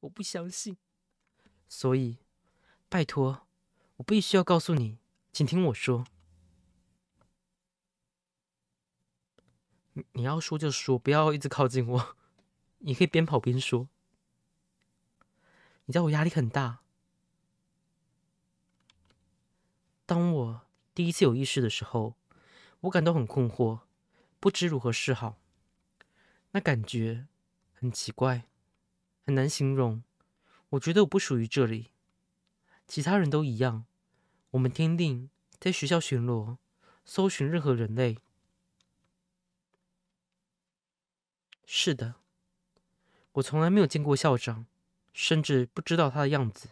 我不相信。所以，拜托，我必须要告诉你，请听我说。你你要说就说，不要一直靠近我。你可以边跑边说。你知道我压力很大。当我第一次有意识的时候，我感到很困惑，不知如何是好。那感觉很奇怪，很难形容。我觉得我不属于这里，其他人都一样。我们天定在学校巡逻，搜寻任何人类。是的，我从来没有见过校长，甚至不知道他的样子。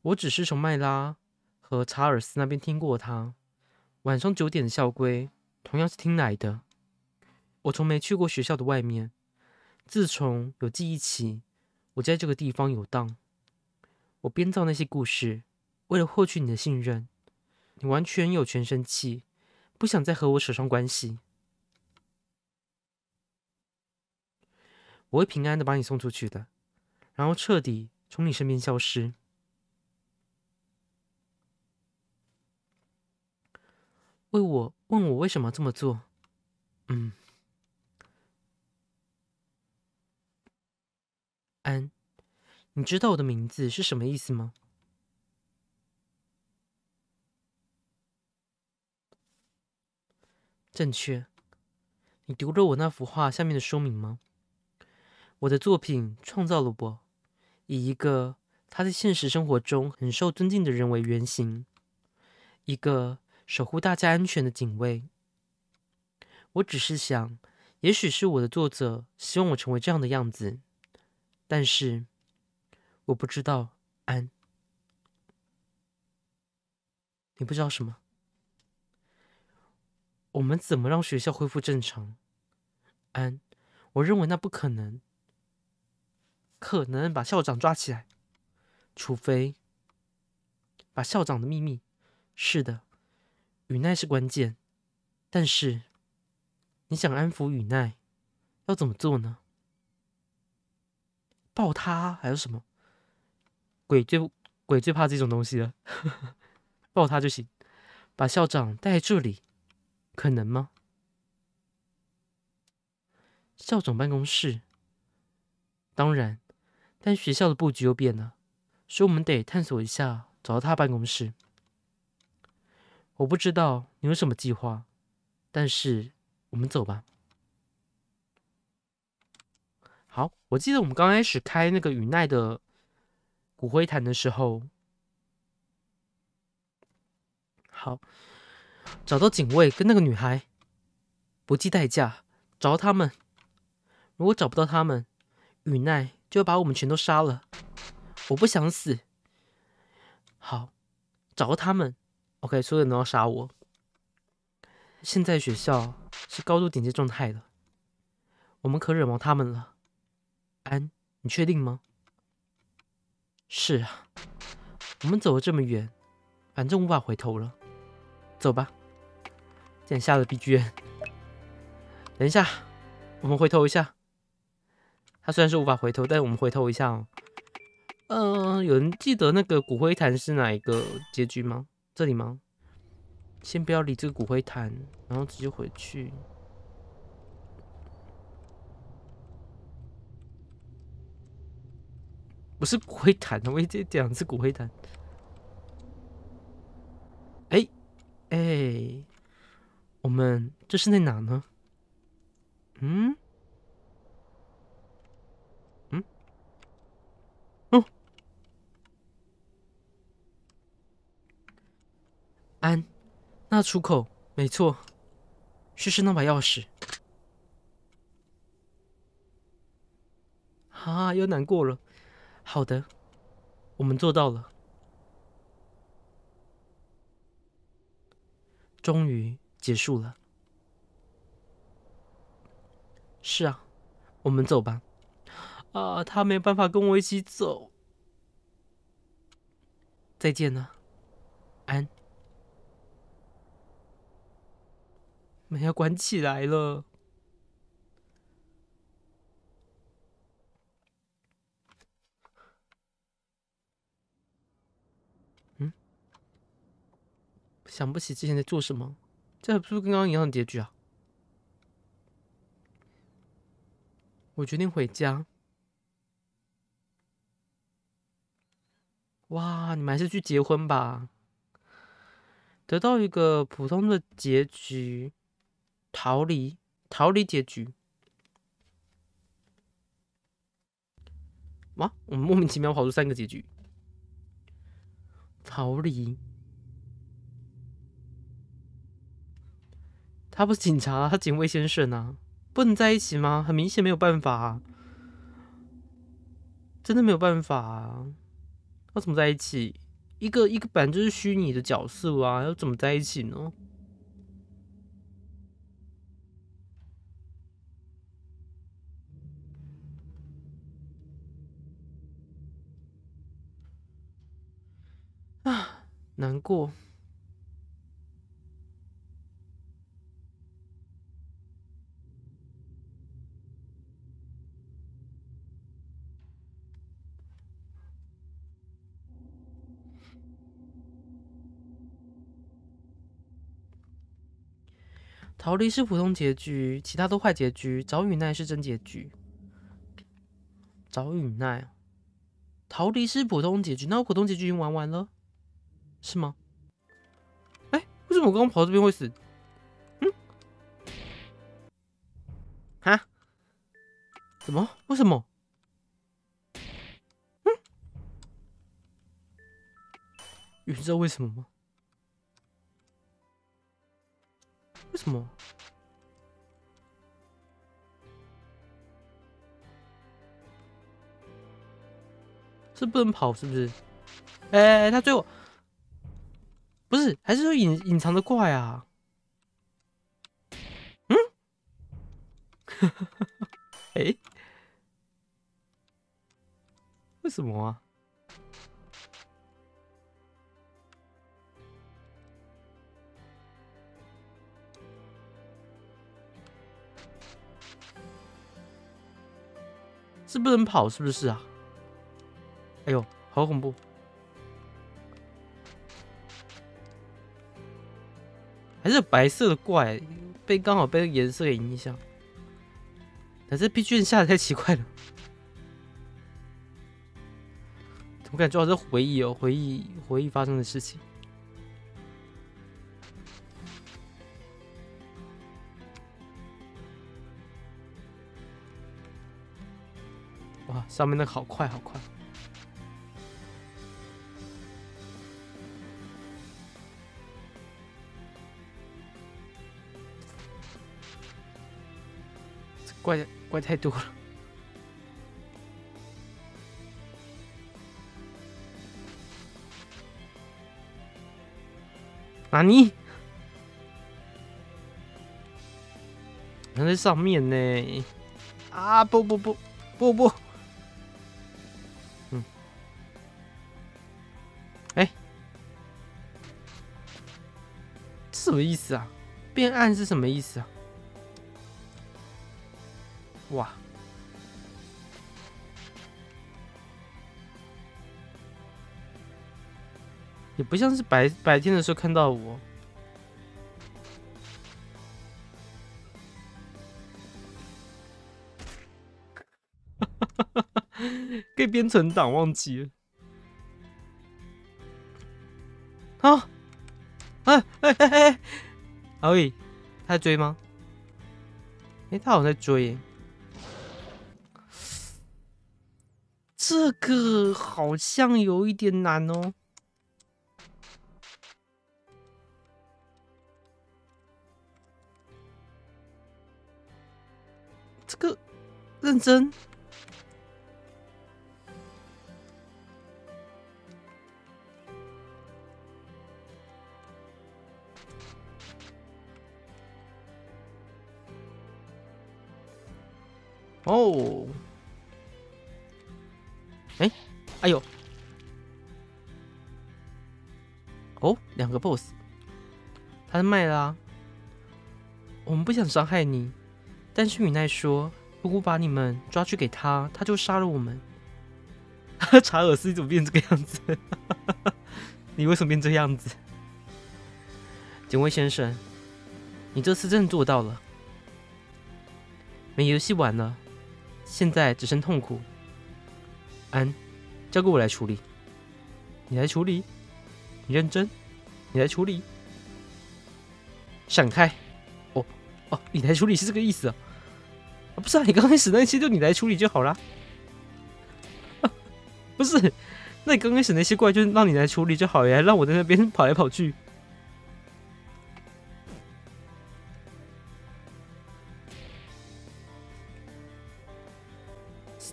我只是从麦拉和查尔斯那边听过他。晚上九点的校规同样是听来的。我从没去过学校的外面。自从有记忆起，我在这个地方游荡。我编造那些故事，为了获取你的信任。你完全有权生气，不想再和我扯上关系。我会平安的把你送出去的，然后彻底从你身边消失。为我问我为什么这么做？嗯，安，你知道我的名字是什么意思吗？正确。你读了我那幅画下面的说明吗？我的作品创造了我，以一个他在现实生活中很受尊敬的人为原型，一个守护大家安全的警卫。我只是想，也许是我的作者希望我成为这样的样子，但是我不知道。安，你不知道什么？我们怎么让学校恢复正常？安，我认为那不可能。可能把校长抓起来，除非把校长的秘密。是的，雨奈是关键。但是，你想安抚雨奈，要怎么做呢？抱他还是什么？鬼最鬼最怕这种东西了，抱他就行。把校长带这里，可能吗？校长办公室，当然。但学校的布局又变了，所以我们得探索一下，找到他办公室。我不知道你有什么计划，但是我们走吧。好，我记得我们刚开始开那个雨奈的骨灰坛的时候，好，找到警卫跟那个女孩，不计代价找到他们。如果找不到他们，雨奈。就把我们全都杀了！我不想死。好，找到他们。OK，所有人都要杀我。现在学校是高度警戒状态了，我们可惹毛他们了。安，你确定吗？是啊，我们走了这么远，反正无法回头了。走吧。点下了 B G M。等一下，我们回头一下。他虽然是无法回头，但我们回头一下哦。嗯，有人记得那个骨灰坛是哪一个结局吗？这里吗？先不要理这个骨灰坛，然后直接回去。不是骨灰坛，我一直讲是骨灰坛。哎哎，我们这是在哪呢？嗯？安，那出口没错，试试那把钥匙。啊，又难过了。好的，我们做到了，终于结束了。是啊，我们走吧。啊，他没办法跟我一起走。再见了，安。门要关起来了。想不起之前在做什么，这还不是跟刚刚一样的结局啊！我决定回家。哇，你们还是去结婚吧，得到一个普通的结局，逃离，逃离结局。哇，我们莫名其妙跑出三个结局，逃离。他不是警察，他警卫先生啊，不能在一起吗？很明显没有办法，啊，真的没有办法啊！要怎么在一起？一个一个本就是虚拟的角色啊，要怎么在一起呢？啊，难过。逃离是普通结局，其他都坏结局。找雨奈是真结局。找雨奈，逃离是普通结局，那我普通结局已经玩完了，是吗？哎，为什么我刚刚跑到这边会死？嗯？啊？怎么？为什么？嗯？你知道为什么吗？什么？是不能跑是不是？哎，他追我，不是，还是说隐隐藏的怪啊？嗯？哎？为什么啊？是不能跑，是不是啊？哎呦，好恐怖！还是白色的怪，被刚好被颜色给影响。但是 B G M 下的太奇怪了，怎么感觉好像回忆哦？回忆回忆发生的事情。上面那个好快，好快！怪怪太多了。哪尼？还在上面呢！啊！不不不不不！什么意思啊？变暗是什么意思啊？哇！也不像是白白天的时候看到我，可以编存档，忘记了。好。哎哎哎哎！阿伟，他在追吗？哎，他好像在追。这个好像有一点难哦。这个认真。他是卖啦。我们不想伤害你，但是雨奈说，如果把你们抓去给他，他就杀了我们。查尔斯，你怎么变这个样子？你为什么变这样子？警卫先生，你这次真的做到了。没游戏玩了，现在只剩痛苦。安，交给我来处理。你来处理？你认真？你来处理？闪开！哦哦，你来处理是这个意思啊？不是啊，你刚开始那些就你来处理就好啦。不是，那你刚开始那些怪就让你来处理就好呀，让我在那边跑来跑去。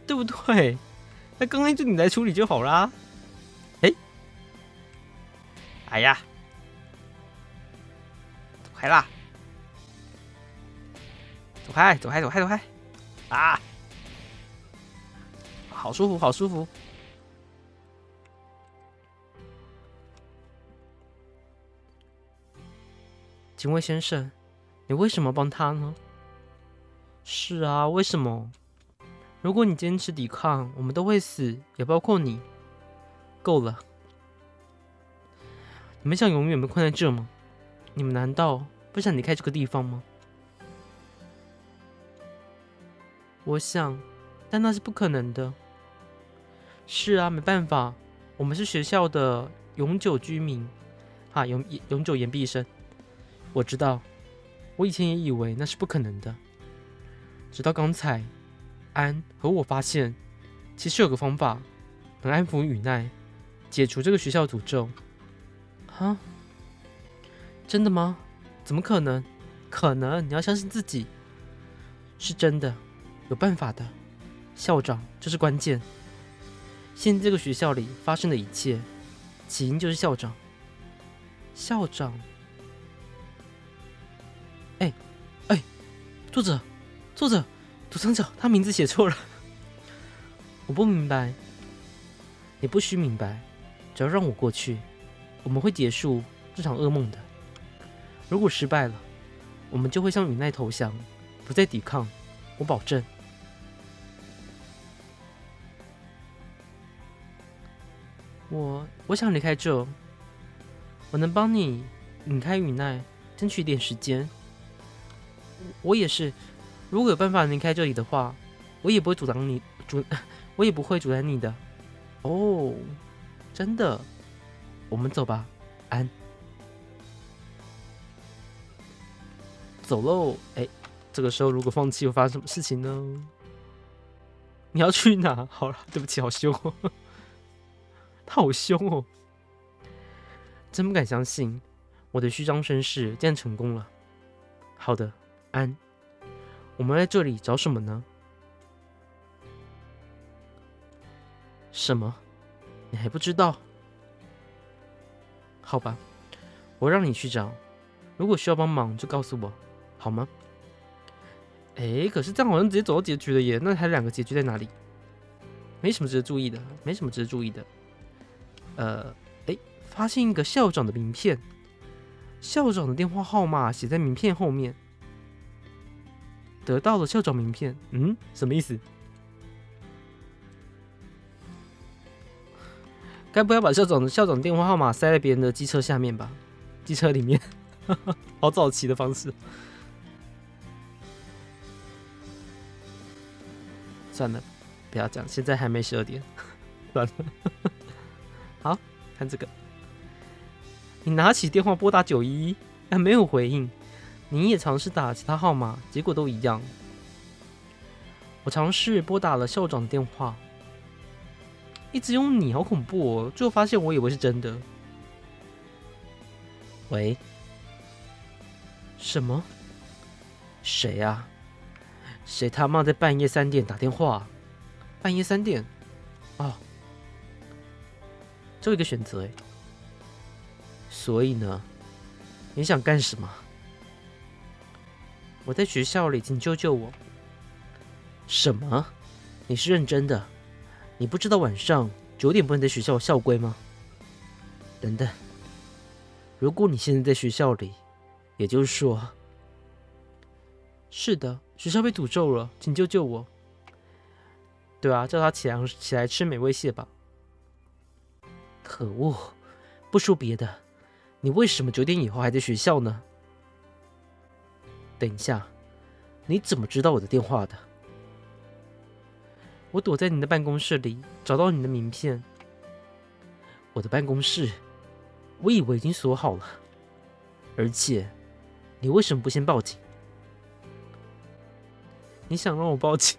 对不对？那刚刚就你来处理就好啦。哎，哎呀，开啦！走开，走开，走开，走开！啊，好舒服，好舒服。警卫先生，你为什么帮他呢？是啊，为什么？如果你坚持抵抗，我们都会死，也包括你。够了！你们想永远被困在这吗？你们难道不想离开这个地方吗？我想，但那是不可能的。是啊，没办法，我们是学校的永久居民，啊，永永久延毕生。我知道，我以前也以为那是不可能的，直到刚才。安和我发现，其实有个方法能安抚雨奈，解除这个学校诅咒。哈？真的吗？怎么可能？可能？你要相信自己，是真的，有办法的。校长就是关键。现在这个学校里发生的一切，起因就是校长。校长？哎哎，作者，作者。左上角，他名字写错了。我不明白，你不需明白，只要让我过去，我们会结束这场噩梦的。如果失败了，我们就会向雨奈投降，不再抵抗。我保证。我我想离开这，我能帮你引开雨奈，争取一点时间。我也是。如果有办法离开这里的话，我也不会阻挡你阻，我也不会阻拦你的。哦，真的，我们走吧，安。走喽。哎，这个时候如果放弃，会发生什么事情呢？你要去哪？好了，对不起，好凶哦，他好凶哦，真不敢相信我的虚张声势竟然成功了。好的，安。我们在这里找什么呢？什么？你还不知道？好吧，我让你去找。如果需要帮忙，就告诉我，好吗？哎，可是这样好像直接走到结局了耶。那还有两个结局在哪里？没什么值得注意的，没什么值得注意的。呃，哎，发现一个校长的名片，校长的电话号码写在名片后面。得到了校长名片，嗯，什么意思？该不要把校长的校长电话号码塞在别人的机车下面吧？机车里面，好早期的方式。算了，不要讲，现在还没十二点，算了。好看这个，你拿起电话拨打九一一，但没有回应。你也尝试打其他号码，结果都一样。我尝试拨打了校长的电话，一直用你，好恐怖哦！最后发现我以为是真的。喂？什么？谁呀？谁他妈在半夜三点打电话？半夜三点？哦，就一个选择哎。所以呢？你想干什么？我在学校里，请救救我！什么？你是认真的？你不知道晚上九点不能在学校校规吗？等等，如果你现在在学校里，也就是说，是的，学校被诅咒了，请救救我！对啊，叫他起来起来吃美味蟹吧！可恶！不说别的，你为什么九点以后还在学校呢？等一下，你怎么知道我的电话的？我躲在你的办公室里，找到你的名片。我的办公室，我以为已经锁好了，而且，你为什么不先报警？你想让我报警？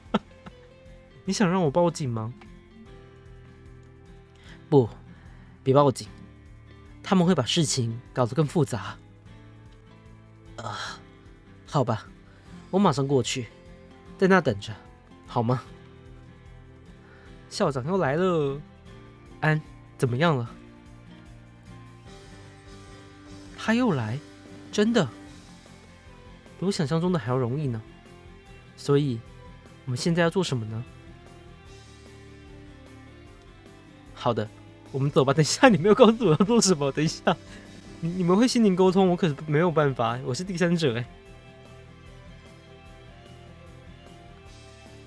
你想让我报警吗？不，别报警，他们会把事情搞得更复杂。啊，好吧，我马上过去，在那等着，好吗？校长要来了，安，怎么样了？他又来，真的，比我想象中的还要容易呢。所以，我们现在要做什么呢？好的，我们走吧。等一下，你没有告诉我要做什么。等一下，你你们会心灵沟通，我可是没有办法，我是第三者哎。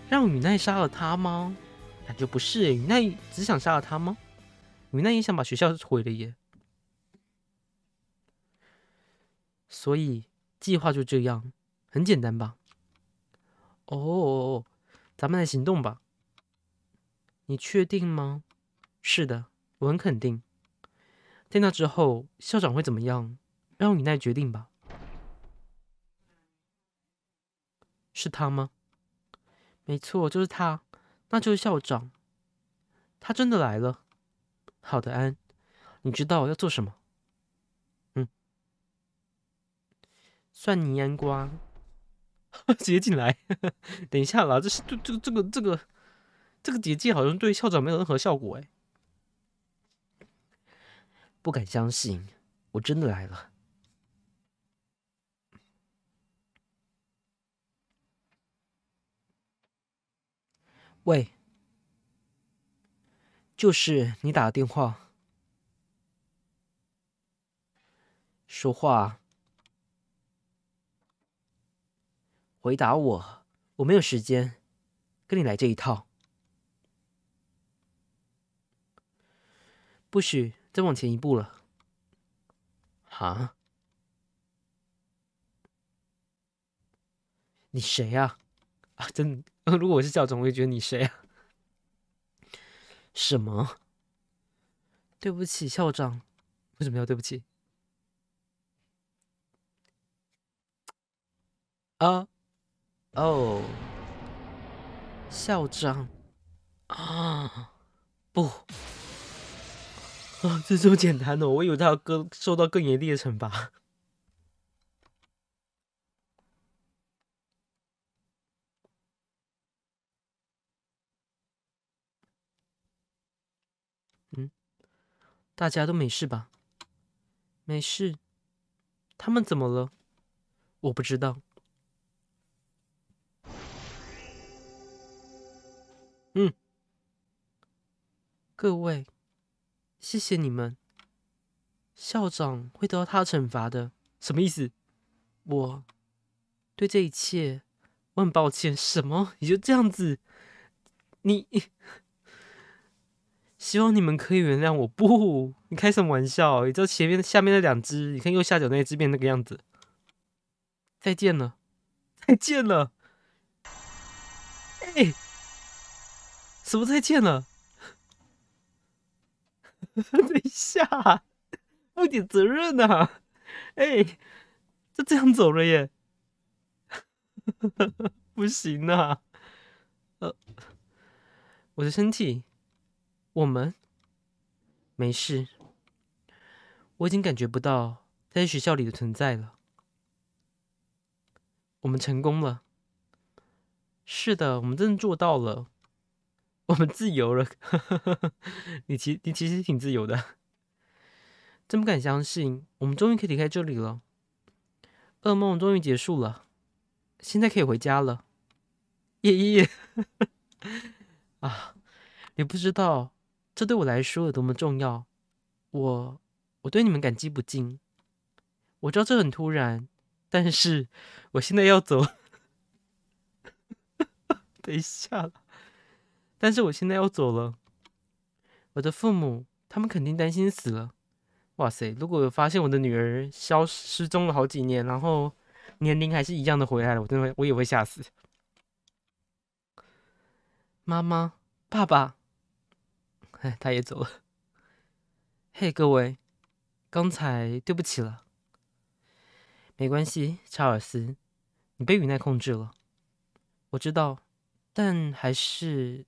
让雨奈杀了他吗？感觉不是哎，雨奈只想杀了他吗？雨奈也想把学校毁了耶。所以计划就这样，很简单吧？哦，咱们来行动吧。你确定吗？是的，我很肯定。在那之后，校长会怎么样？让雨奈决定吧。是他吗？没错，就是他。那就是校长。他真的来了。好的，安，你知道要做什么？嗯，蒜泥安瓜，直接进来。等一下啦，这是这这这个这个这个结界好像对校长没有任何效果哎。不敢相信，我真的来了。喂，就是你打的电话，说话，回答我，我没有时间跟你来这一套，不许。再往前一步了，哈？你谁呀？啊，真，如果我是校长，我会觉得你谁啊？什么？对不起，校长，为什么要对不起？啊？哦，校长啊？不。啊，就这么简单哦！我以为他要更受到更严厉的惩罚。嗯，大家都没事吧？没事。他们怎么了？我不知道。嗯，各位。谢谢你们，校长会得到他的惩罚的。什么意思？我对这一切我很抱歉。什么？你就这样子？你希望你们可以原谅我？不，你开什么玩笑？你知道前面、下面那两只？你看右下角那一只变那个样子。再见了，再见了。哎，什么再见了？等一下，负点责任呐！哎，就这样走了耶？不行呐！呃，我的身体，我们没事，我已经感觉不到在学校里的存在了。我们成功了，是的，我们真的做到了。我们自由了，你其你其实挺自由的，真不敢相信，我们终于可以离开这里了，噩梦终于结束了，现在可以回家了，耶耶耶！啊，你不知道这对我来说有多么重要，我我对你们感激不尽，我知道这很突然，但是我现在要走，等一下。但是我现在要走了，我的父母他们肯定担心死了。哇塞！如果有发现我的女儿消失失踪了好几年，然后年龄还是一样的回来了，我真的我也会吓死。妈妈，爸爸，哎，他也走了。嘿，各位，刚才对不起了。没关系，查尔斯，你被雨奈控制了。我知道，但还是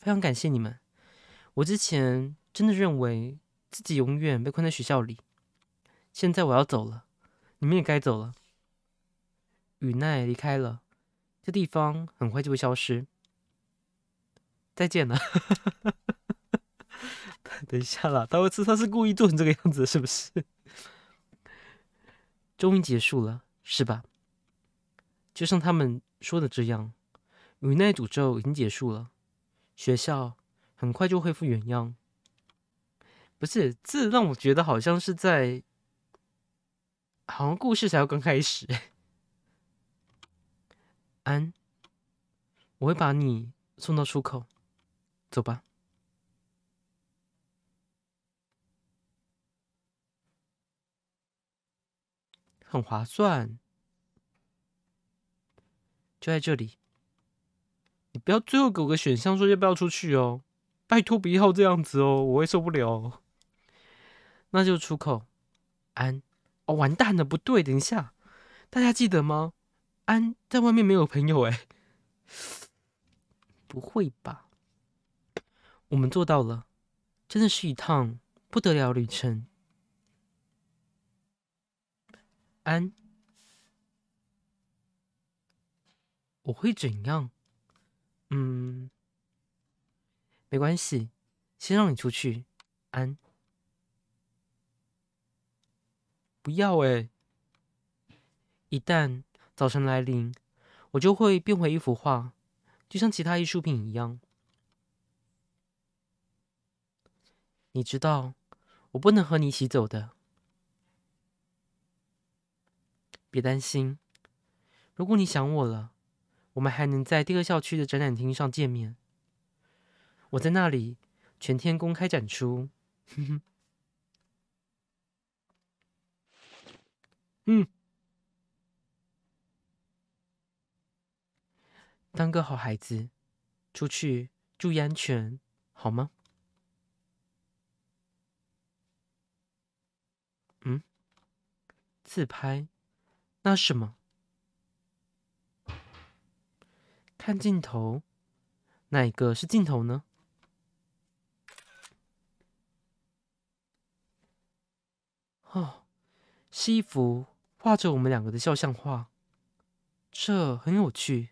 非常感谢你们。我之前真的认为。自己永远被困在学校里。现在我要走了，你们也该走了。雨奈离开了，这地方很快就会消失。再见了。等一下啦，他会吃，他是故意做成这个样子，是不是？终于结束了，是吧？就像他们说的这样，雨奈诅咒已经结束了，学校很快就恢复原样。不是，这让我觉得好像是在，好像故事才要刚开始。安，我会把你送到出口，走吧。很划算，就在这里。你不要最后给我个选项，说要不要出去哦，拜托不要这样子哦，我会受不了。那就出口，安哦，完蛋了，不对，等一下，大家记得吗？安在外面没有朋友哎，不会吧？我们做到了，真的是一趟不得了旅程。安，我会怎样？嗯，没关系，先让你出去，安。不要哎！一旦早晨来临，我就会变回一幅画，就像其他艺术品一样。你知道，我不能和你一起走的。别担心，如果你想我了，我们还能在第二校区的展览厅上见面。我在那里全天公开展出。哼哼。嗯，当个好孩子，出去注意安全，好吗？嗯，自拍，那什么？看镜头，哪一个是镜头呢？哦，是一幅。画着我们两个的肖像画，这很有趣。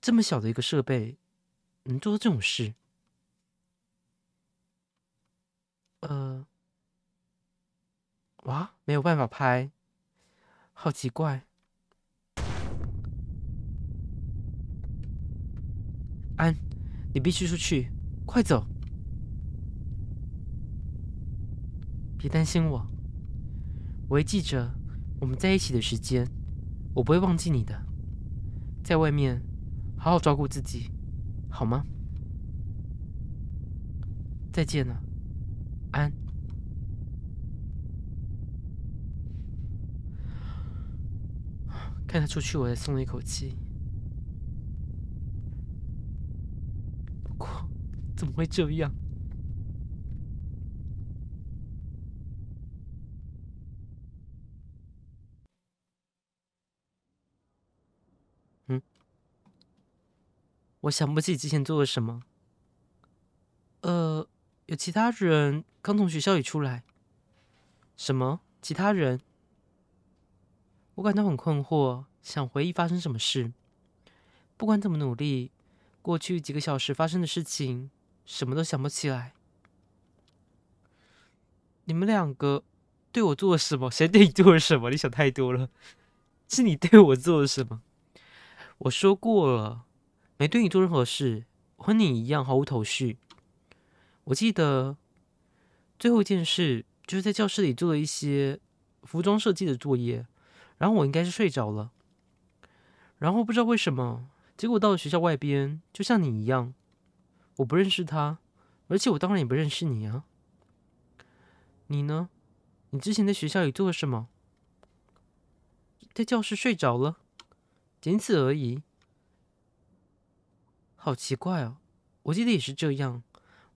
这么小的一个设备，能做这种事？呃，哇，没有办法拍，好奇怪。安，你必须出去，快走！别担心我，我会记着。我们在一起的时间，我不会忘记你的。在外面，好好照顾自己，好吗？再见了，安。看他出去，我才松了一口气。不过，怎么会这样？嗯我想不起之前做了什么。呃，有其他人刚从学校里出来。什么？其他人？我感到很困惑，想回忆发生什么事。不管怎么努力，过去几个小时发生的事情，什么都想不起来。你们两个对我做了什么？谁对你做了什么？你想太多了。是你对我做了什么？我说过了。没对你做任何事，和你一样毫无头绪。我记得最后一件事就是在教室里做了一些服装设计的作业，然后我应该是睡着了。然后不知道为什么，结果到了学校外边，就像你一样，我不认识他，而且我当然也不认识你啊。你呢？你之前在学校里做了什么？在教室睡着了，仅此而已。好奇怪哦，我记得也是这样。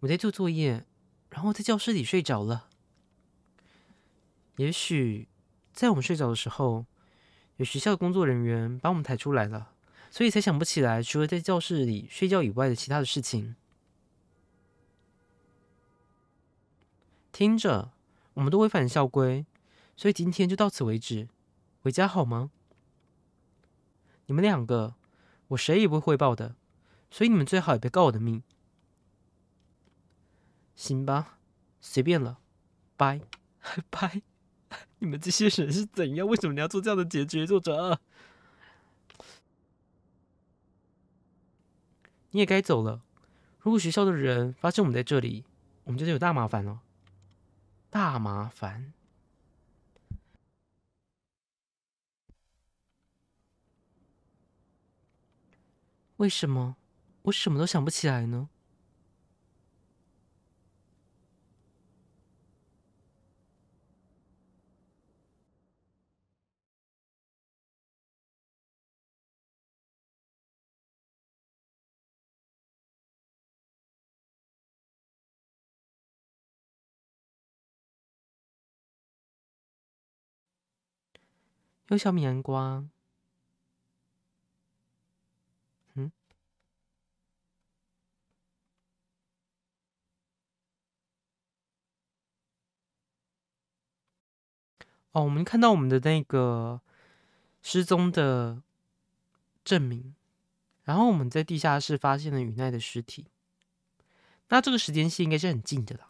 我在做作业，然后在教室里睡着了。也许在我们睡着的时候，有学校的工作人员把我们抬出来了，所以才想不起来除了在教室里睡觉以外的其他的事情。听着，我们都违反校规，所以今天就到此为止。回家好吗？你们两个，我谁也不会汇报的，所以你们最好也别告我的命。行吧，随便了，拜 拜。你们这些人是怎样？为什么你要做这样的结局？作者，你也该走了。如果学校的人发现我们在这里，我们就有大麻烦了。大麻烦。为什么我什么都想不起来呢？有小米阳光。嗯哦，我们看到我们的那个失踪的证明，然后我们在地下室发现了雨奈的尸体。那这个时间线应该是很近的啦。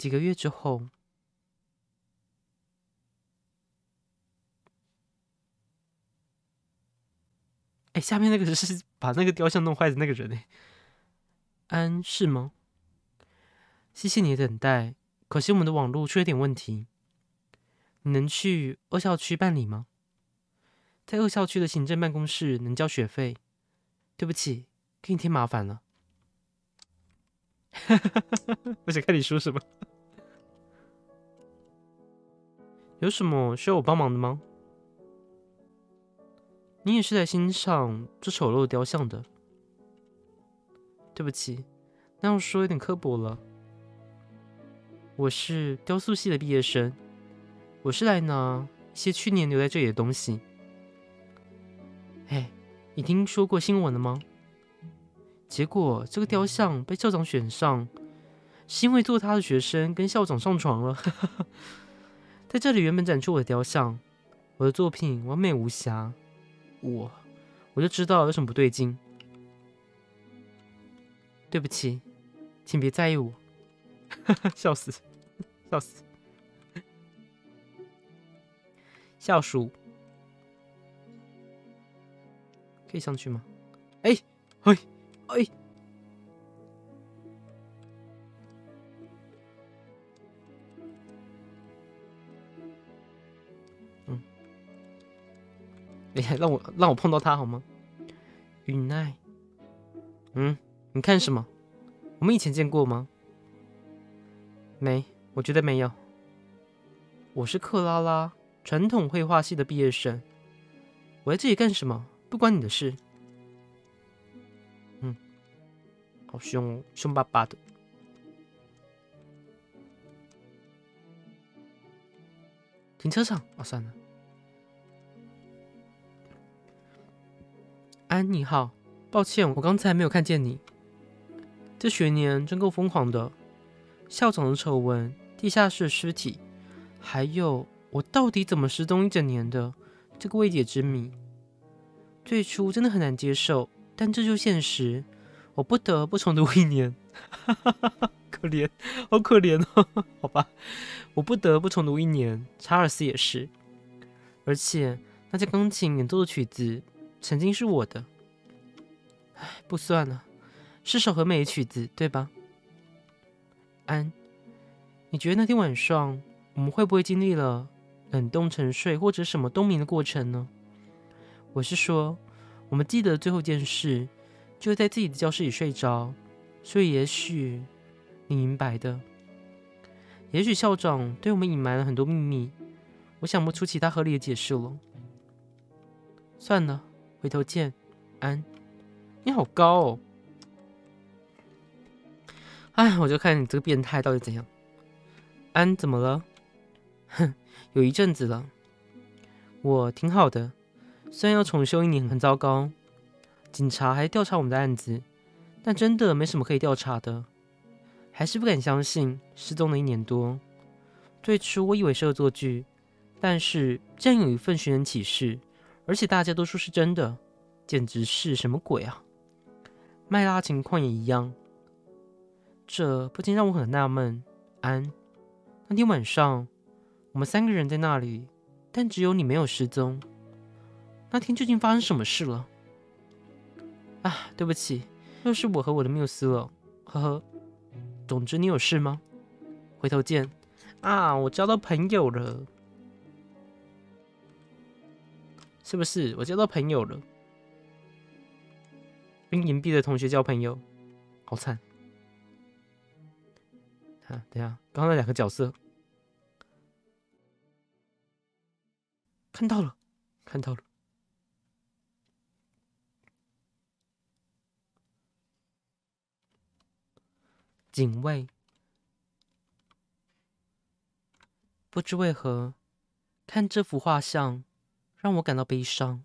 几个月之后。哎，下面那个是把那个雕像弄坏的那个人呢，安是吗？谢谢你的等待，可惜我们的网络出了点问题。你能去二校区办理吗？在二校区的行政办公室能交学费。对不起，给你添麻烦了。哈哈哈哈哈我想看你说什么。有什么需要我帮忙的吗？你也是在欣赏这丑陋雕像的？对不起，那样说有点刻薄了。我是雕塑系的毕业生，我是来拿一些去年留在这里的东西。哎，你听说过新闻了吗？结果这个雕像被校长选上，是因为做他的学生跟校长上床了。在这里原本展出我的雕像，我的作品完美无瑕。我，我就知道有什么不对劲。对不起，请别在意我。笑死，笑死。校鼠可以上去吗？哎，嘿，哎。嗯哎，让我让我碰到他好吗？云奈，嗯，你看什么？我们以前见过吗？没，我觉得没有。我是克拉拉，传统绘画系的毕业生。我在这里干什么？不关你的事。好凶，凶巴巴的。停车场，哦，算了。安，你好，抱歉，我刚才没有看见你。这学年真够疯狂的，校长的丑闻，地下室的尸体，还有我到底怎么失踪一整年的这个未解之谜。最初真的很难接受，但这就现实，我不得不重读一年。可怜，好可怜哦。好吧，我不得不重读一年。查尔斯也是，而且那架钢琴演奏的曲子。曾经是我的，唉，不算了，是首很美的曲子，对吧？安，你觉得那天晚上我们会不会经历了冷冻沉睡或者什么冬眠的过程呢？我是说，我们记得最后一件事，就在自己的教室里睡着。所以也许你明白的，也许校长对我们隐瞒了很多秘密，我想不出其他合理的解释了。算了，回头见，安。你好高哦。哎，我就看你这个变态到底怎样。安，怎么了？哼，有一阵子了。我挺好的，虽然要重修一年很糟糕，警察还调查我们的案子，但真的没什么可以调查的，还是不敢相信失踪了一年多。最初我以为是恶作剧，但是竟然有一份寻人启事，而且大家都说是真的，简直是什么鬼啊！麦拉情况也一样，这不禁让我很纳闷。安，那天晚上我们三个人在那里，但只有你没有失踪。那天究竟发生什么事了？啊，对不起，又是我和我的缪斯了。呵呵。总之，你有事吗？回头见。啊，我交到朋友了，是不是？我交到朋友了。跟银币的同学交朋友，好惨！啊，等下，刚刚那两个角色看到了，看到了。警卫，不知为何，看这幅画像让我感到悲伤。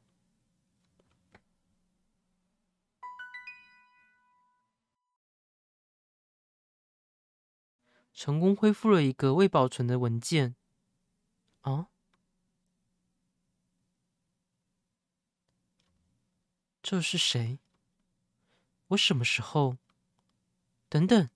成功恢复了一个未保存的文件。啊？这是谁？我什么时候？等等，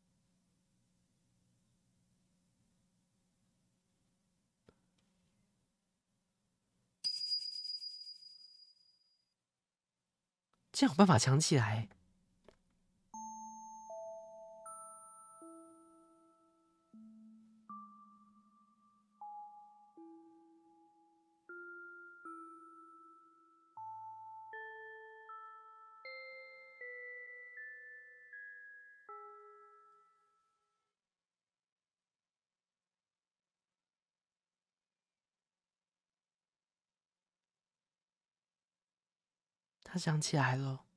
这样有办法藏起来？想起来了。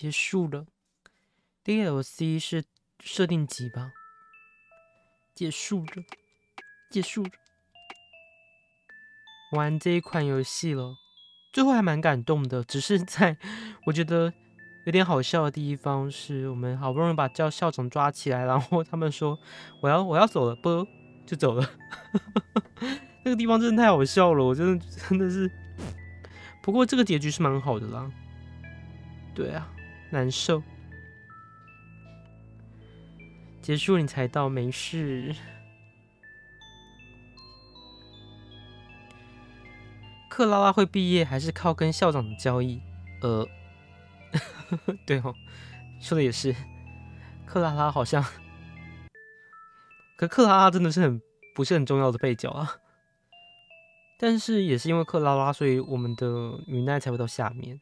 结束了，DLC 是设定集吧？结束了，结束了，玩这一款游戏了，最后还蛮感动的。只是在我觉得有点好笑的地方，是我们好不容易把教校长抓起来，然后他们说我要我要走了，不就走了。那个地方真的太好笑了，我真的真的是。不过这个结局是蛮好的啦，对啊。难受，结束你才到，没事。克拉拉会毕业还是靠跟校长的交易？呃，对哦，说的也是。克拉拉好像 可克拉拉真的是很不是很重要的配角啊。但是也是因为克拉拉，所以我们的雨奈才会到下面。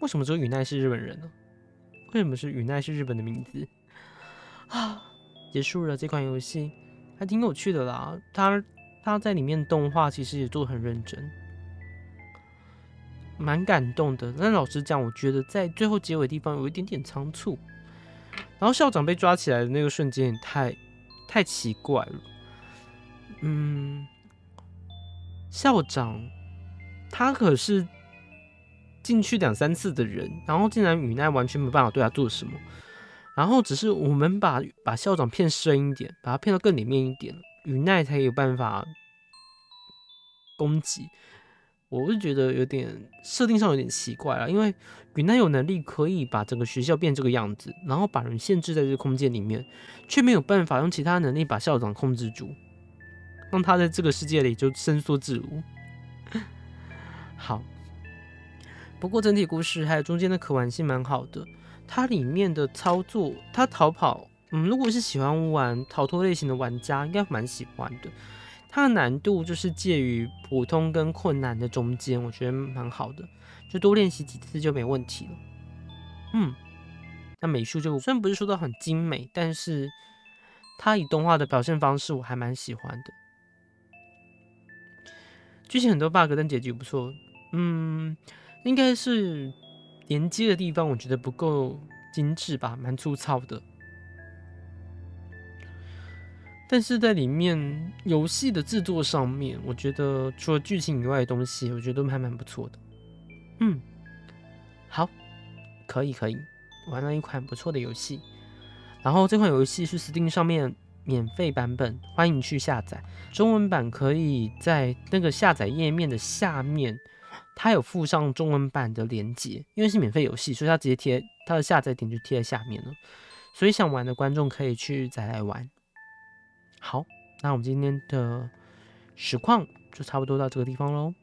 为什么只有雨奈是日本人呢？为什么是雨奈是日本的名字啊？结束了这款游戏，还挺有趣的啦。他他在里面动画其实也做的很认真，蛮感动的。但老实讲，我觉得在最后结尾地方有一点点仓促。然后校长被抓起来的那个瞬间也太太奇怪了。嗯，校长他可是。进去两三次的人，然后竟然雨奈完全没办法对他做什么，然后只是我们把把校长骗深一点，把他骗到更里面一点，雨奈才有办法攻击。我是觉得有点设定上有点奇怪了，因为雨奈有能力可以把整个学校变这个样子，然后把人限制在这个空间里面，却没有办法用其他能力把校长控制住，让他在这个世界里就伸缩自如。好。不过整体故事还有中间的可玩性蛮好的，它里面的操作，它逃跑，嗯，如果是喜欢玩逃脱类型的玩家，应该蛮喜欢的。它的难度就是介于普通跟困难的中间，我觉得蛮好的，就多练习几次就没问题了。嗯，那美术就虽然不是说到很精美，但是它以动画的表现方式我还蛮喜欢的。剧情很多 bug，但结局不错。嗯。应该是连接的地方，我觉得不够精致吧，蛮粗糙的。但是在里面游戏的制作上面，我觉得除了剧情以外的东西，我觉得都还蛮不错的。嗯，好，可以可以，玩了一款不错的游戏。然后这款游戏是 Steam 上面免费版本，欢迎去下载。中文版可以在那个下载页面的下面。它有附上中文版的连接，因为是免费游戏，所以它直接贴它的下载点就贴在下面了。所以想玩的观众可以去再来玩。好，那我们今天的实况就差不多到这个地方喽。